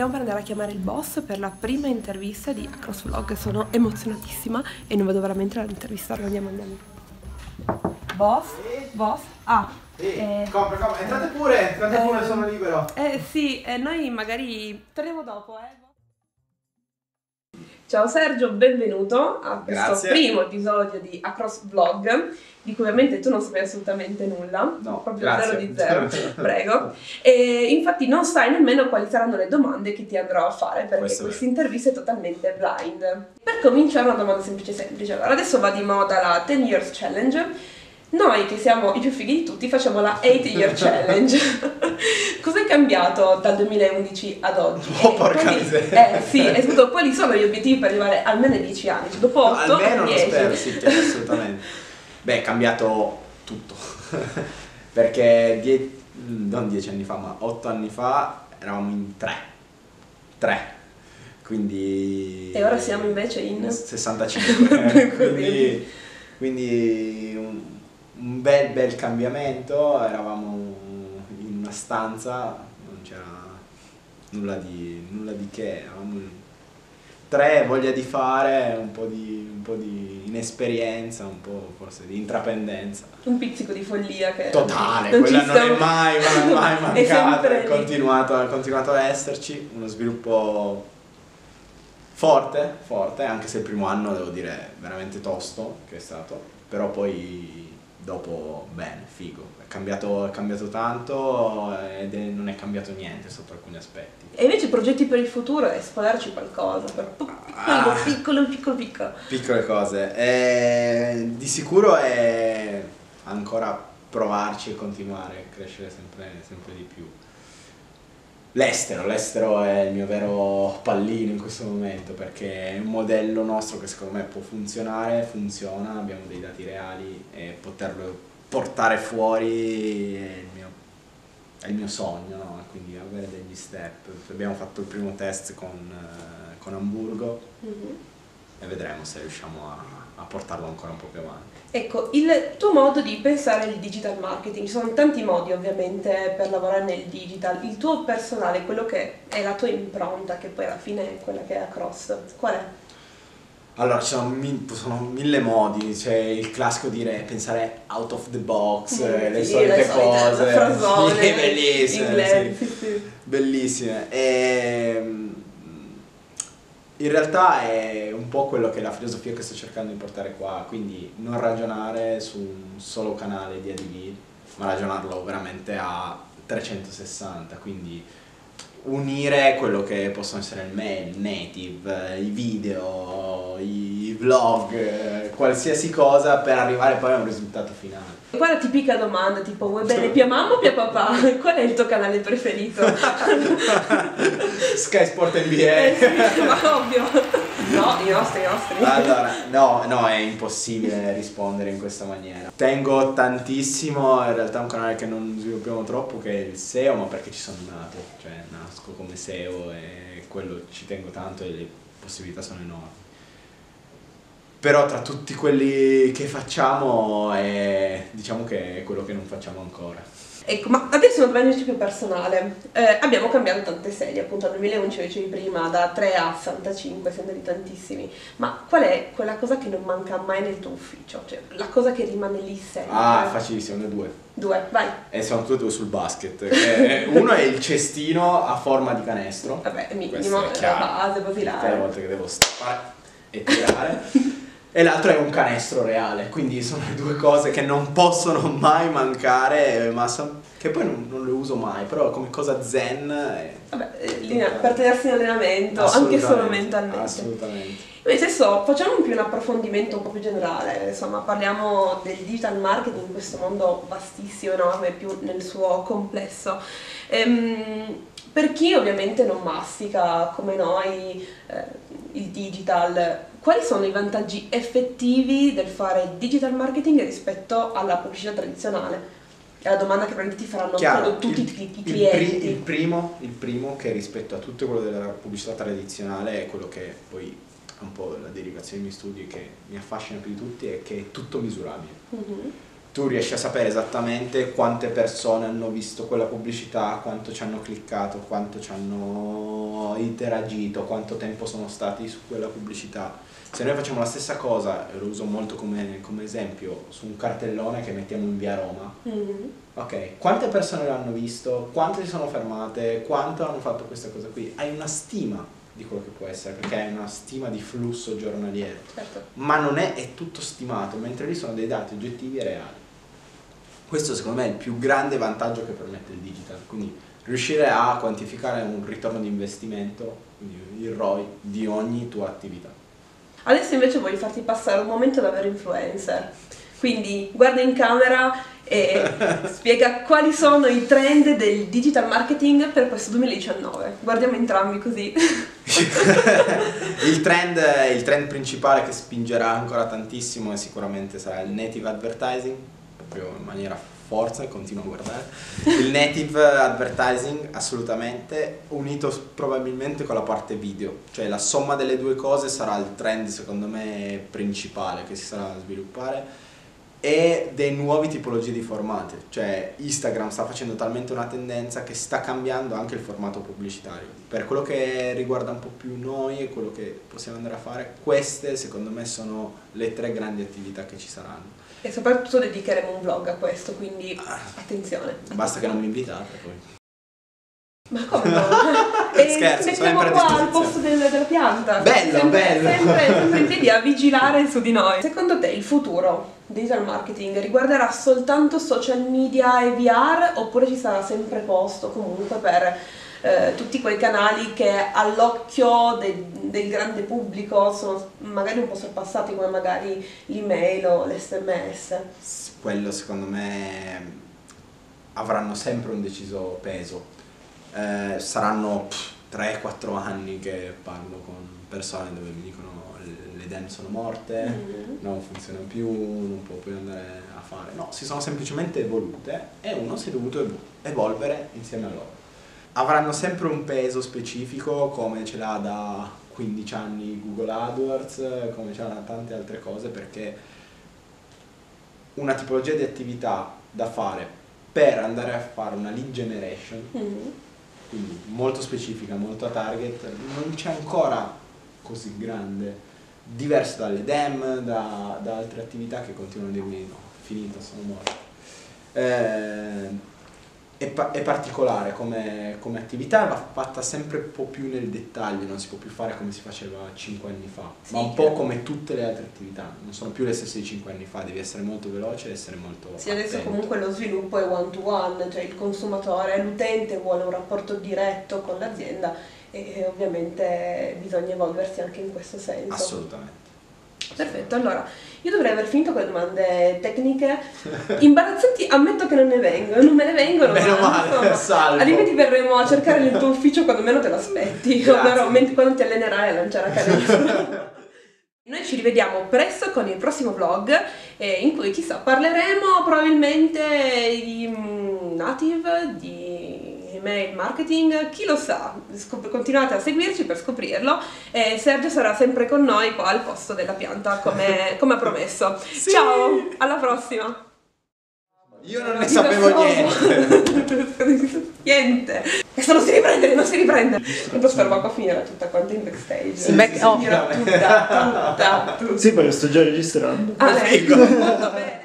stiamo per andare a chiamare il boss per la prima intervista di Across Vlog. Sono emozionatissima e non vedo veramente l'ora di intervistarlo. Andiamo, andiamo. Boss? Boss? Ah. Sì, eh, compra, compra. Entrate pure, entrate eh, pure, sono libero. Eh sì, eh, noi magari torniamo dopo, eh. Ciao Sergio, benvenuto a questo Grazie. primo episodio di Across Vlog, di cui ovviamente tu non sapevi assolutamente nulla, no, proprio grazie. zero di zero, prego. E infatti non sai nemmeno quali saranno le domande che ti andrò a fare, perché questa intervista è totalmente blind. Per cominciare una domanda semplice semplice, allora adesso va di moda la 10 Years Challenge, noi che siamo i più fighi di tutti facciamo la 8 Year Challenge. Cos'è cambiato dal 2011 ad oggi? Oh, porca miseria! Eh sì, e soprattutto quali sono gli obiettivi per arrivare almeno ai 10 anni? Cioè, dopo 8 no, almeno 10. non spero, sì, assolutamente. Beh, è cambiato tutto. Perché die- non 10 anni fa, ma 8 anni fa eravamo in 3. 3. Quindi... E ora siamo invece in... 65. quindi, quindi un, un bel bel cambiamento, eravamo in una stanza, non c'era nulla di, nulla di che, eravamo tre, voglia di fare, un po' di, un po' di inesperienza, un po' forse di intraprendenza. Un pizzico di follia che... Totale, non quella non è mai, mai, mai mancata, è continuato, è continuato a esserci, uno sviluppo forte, forte, anche se il primo anno devo dire veramente tosto che è stato, però poi dopo bene, figo. È cambiato, è cambiato tanto ed è, non è cambiato niente sotto alcuni aspetti. E invece progetti per il futuro è spoilerci qualcosa, per piccolo, ah, piccolo, piccolo, piccolo. Piccole cose. Eh, di sicuro è ancora provarci e continuare a crescere sempre, sempre di più. L'estero, l'estero è il mio vero pallino in questo momento perché è un modello nostro che secondo me può funzionare, funziona, abbiamo dei dati reali e poterlo portare fuori è il mio, è il mio sogno, no? quindi avere degli step. Abbiamo fatto il primo test con, con Hamburgo mm-hmm. E vedremo se riusciamo a, a portarlo ancora un po' più avanti. Ecco, il tuo modo di pensare il digital marketing, ci sono tanti modi ovviamente per lavorare nel digital, il tuo personale, quello che è la tua impronta, che poi alla fine è quella che è Across, qual è? Allora, ci sono, sono, mille modi, c'è il classico dire pensare out of the box, mm, le sì, solite le cose, frasone, sì, bellissime, inglesi, sì. Sì. bellissime. E, ehm, in realtà è un po' quello che è la filosofia che sto cercando di portare qua, quindi non ragionare su un solo canale di ADV, ma ragionarlo veramente a 360, quindi unire quello che possono essere il mail, il native, i video, i vlog, qualsiasi cosa per arrivare poi a un risultato finale. Qua la tipica domanda, tipo vuoi bene pia mamma o pia papà? Qual è il tuo canale preferito? Sky Sport NBA. Eh ma ovvio. No, i nostri, i nostri. Allora, no, no, è impossibile rispondere in questa maniera. Tengo tantissimo, in realtà è un canale che non sviluppiamo troppo, che è il SEO, ma perché ci sono nato, cioè nasco come SEO e quello ci tengo tanto e le possibilità sono enormi però tra tutti quelli che facciamo è, diciamo che è quello che non facciamo ancora. Ecco, ma adesso una domanda più personale. Eh, abbiamo cambiato tante serie, appunto nel 2011 dicevi prima, da 3 a 65, siamo di tantissimi. Ma qual è quella cosa che non manca mai nel tuo ufficio? Cioè, la cosa che rimane lì sempre? Ah, facilissimo, ne due. Due, vai. E sono tutte e due sul basket. eh, uno è il cestino a forma di canestro. Vabbè, minimo, è la base, basilare. Tutte le volte che devo stappare e tirare. e l'altro è un canestro reale, quindi sono le due cose che non possono mai mancare, ma so, che poi non, non, le uso mai, però come cosa zen... È, Vabbè, eh, per tenersi in allenamento, anche solo mentalmente. Assolutamente. Invece adesso facciamo più un approfondimento un po' più generale, insomma parliamo del digital marketing in questo mondo vastissimo, enorme, più nel suo complesso. Ehm, per chi ovviamente non mastica come noi eh, il digital, quali sono i vantaggi effettivi del fare digital marketing rispetto alla pubblicità tradizionale? È la domanda che probabilmente ti faranno Chiaro, tutti il, i, i clienti. Il, pri, il, primo, il primo che rispetto a tutto quello della pubblicità tradizionale è quello che poi è un po' la derivazione dei miei studi che mi affascina più di tutti è che è tutto misurabile. Mm-hmm. tu riesci a sapere esattamente quante persone hanno visto quella pubblicità, quanto ci hanno cliccato, quanto ci hanno interagito, quanto tempo sono stati su quella pubblicità. Se noi facciamo la stessa cosa, lo uso molto come, come esempio, su un cartellone che mettiamo in via Roma, Mm. ok, quante persone l'hanno visto, quante si sono fermate, quanto hanno fatto questa cosa qui, hai una stima di quello che può essere, perché hai una stima di flusso giornaliero Certo. ma non è, è tutto stimato, mentre lì sono dei dati oggettivi e reali. Questo secondo me è il più grande vantaggio che permette il digital, quindi riuscire a quantificare un ritorno di investimento, quindi il ROI di ogni tua attività. Adesso invece voglio farti passare un momento da vero influencer. Quindi guarda in camera e spiega quali sono i trend del digital marketing per questo 2019. Guardiamo entrambi così. il, trend, il trend principale che spingerà ancora tantissimo e sicuramente sarà il native advertising, proprio in maniera forza, continuo a guardare. Il native advertising assolutamente, unito probabilmente con la parte video, cioè la somma delle due cose sarà il trend secondo me principale che si sarà a sviluppare e dei nuovi tipologie di formati, cioè Instagram sta facendo talmente una tendenza che sta cambiando anche il formato pubblicitario. Per quello che riguarda un po' più noi e quello che possiamo andare a fare, queste secondo me sono le tre grandi attività che ci saranno. E soprattutto dedicheremo un vlog a questo, quindi attenzione. Basta che non mi invitate poi. Ma come no? E Scherzo, ci mettiamo qua al posto del- della pianta. Bello, sempre, bello. Sempre, sempre in piedi a vigilare su di noi. Secondo te il futuro digital marketing riguarderà soltanto social media e VR oppure ci sarà sempre posto comunque per eh, tutti quei canali che all'occhio del, del grande pubblico sono magari un po' sorpassati come magari l'email o l'SMS? Quello secondo me avranno sempre un deciso peso. Eh, saranno 3-4 anni che parlo con persone dove mi dicono "Le- DEM sono morte, Mhm. non funziona più, non può più andare a fare. No, si sono semplicemente evolute e uno si è dovuto evo- evolvere insieme a loro. Avranno sempre un peso specifico come ce l'ha da 15 anni Google AdWords, come ce l'ha da tante altre cose perché una tipologia di attività da fare per andare a fare una lead generation, Mhm. Quindi molto specifica, molto a target, non c'è ancora così grande, diverso dalle DEM, da, da altre attività che continuano a dirmi no, finita, sono morto. Eh, è, pa- è particolare come, come attività, va fatta sempre un po' più nel dettaglio, non si può più fare come si faceva 5 anni fa, Sì, ma un po' come tutte le altre attività, non sono più le stesse di 5 anni fa, devi essere molto veloce e essere molto... Sì, adesso attento. comunque lo sviluppo è one to one, cioè il consumatore, l'utente vuole un rapporto diretto con l'azienda e e ovviamente bisogna evolversi anche in questo senso. Assolutamente. Perfetto, allora io dovrei aver finito con le domande tecniche. Imbarazzanti ammetto che non ne vengono, non me ne vengono. Meno ma, male, insomma, salvo. Al limite verremo a cercare nel tuo ufficio quando meno te lo aspetti, Grazie. ovvero mentre- quando ti allenerai a lanciare a canestro. Noi ci rivediamo presto con il prossimo vlog eh, in cui chissà parleremo probabilmente di mm, native, di email marketing, chi lo sa, Scop- continuate a seguirci per scoprirlo e Sergio sarà sempre con noi qua al posto della pianta come, come ha promesso. Sì. Ciao, alla prossima! Io non ne sapevo niente. niente! Questo non si riprende, non si riprende! Non posso fermare qua a finire tutta quanta in backstage. Sì, Back- sì, oh, sì, tutta, tutta, tutta. Sì, perché sto già registrando. Ah, ecco, molto bene.